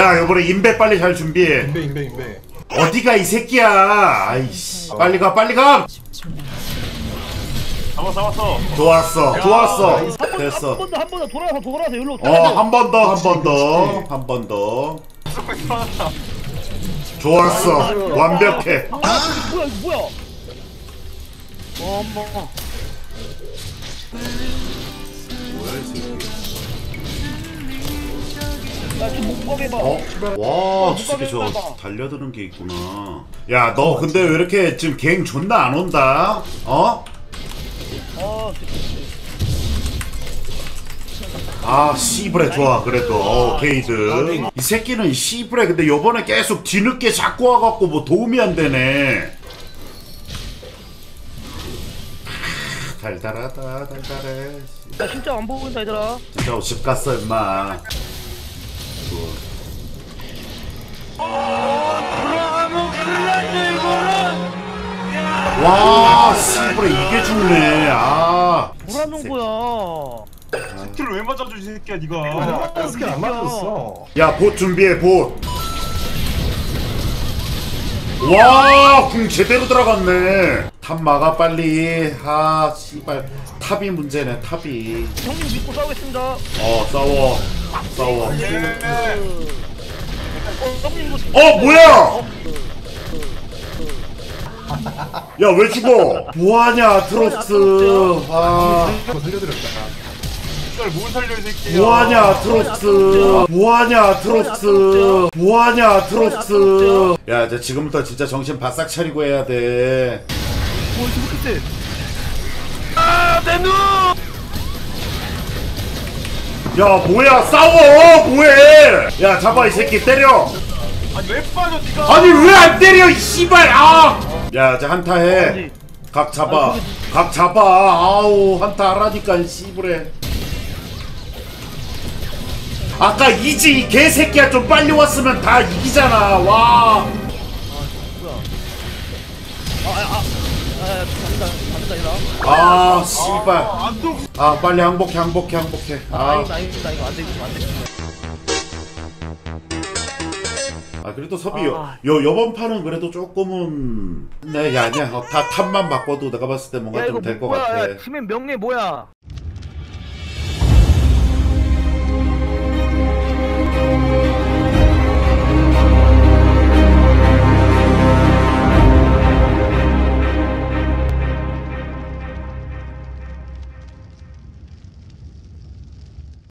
야 요번에 인베 빨리 잘 준비해 인베 인베 인베. 어디가 이 새끼야? 아이씨. 빨리 가 빨리 가! 잡았어 잡았어. 좋았어 좋았어. 한 됐어. 번더 한 번 더 돌아서 돌아서 여기로 어한 번 더 한 번 더 한 번 더. 좋았어. 완벽해. 아, 뭐야 뭐야? 어머 목검 해봐 어? 와, 저 새끼 저 달려드는 게 있구나. 야, 너 근데 왜 이렇게 지금 갱 존나 안 온다? 어? 아 아, 씨브레 좋아, 그래도. 어, 게이드. 이 새끼는 씨브레 근데 요번에 계속 뒤늦게 자꾸 와갖고 뭐 도움이 안 되네. 아, 달달하다, 달달해. 나 진짜 안 보고 있다 얘들아 진짜 집 갔어, 임마. 와, 씨브레 이게 죽네. 아. 뭐라는 거야 skill을 왜 맞아주지 이 새끼야 니가 아 스킬 안 맞았어 야, 봇 준비해, 봇. 와, 궁 제대로 들어갔네. top 막아 빨리. 아, 씨발. top이 문제네, top이. 형님 믿고 싸우겠습니다 어 어, 싸워. 싸워. 형님 이거 어, 뭐야? 야, 왜 죽어? 뭐하냐, 트로스. 아, 한번 살려드렸다 이걸 뭘 살려 이 새끼야 뭐하냐, 트로스. 뭐하냐, 트로스. 뭐하냐, 트로스. 야, 이제 지금부터 진짜 정신 바싹 차리고 해야 돼. 뭐 이렇게 그때 아내 눈 야 뭐야 싸워 뭐해 야 잡아 이 새끼 때려 아니 왜 빠져 니가 아니 왜 안 때려 이 씨발 아 야 이제 한타 해 각 잡아. 각 잡아. 아우 한타 하라니까 이 씨부래 아까 이지 이 개새끼야 좀 빨리 왔으면 다 이기잖아. 와. 아 갑니다 얘들아. 아 씨발. 아 빨리 항복해 항복해 항복해. 아. 아, 이거 아닙니다 이거 안 되겠어 안 되겠어 아 그래도 섭이 요, 아. 요 요번 판은 그래도 조금은 네 야, 아니야. 어, 다 탑만 바꿔도 내가 봤을 때 뭔가 야 이거 좀될것 뭐야? 같아. 야 팀의 명예 뭐야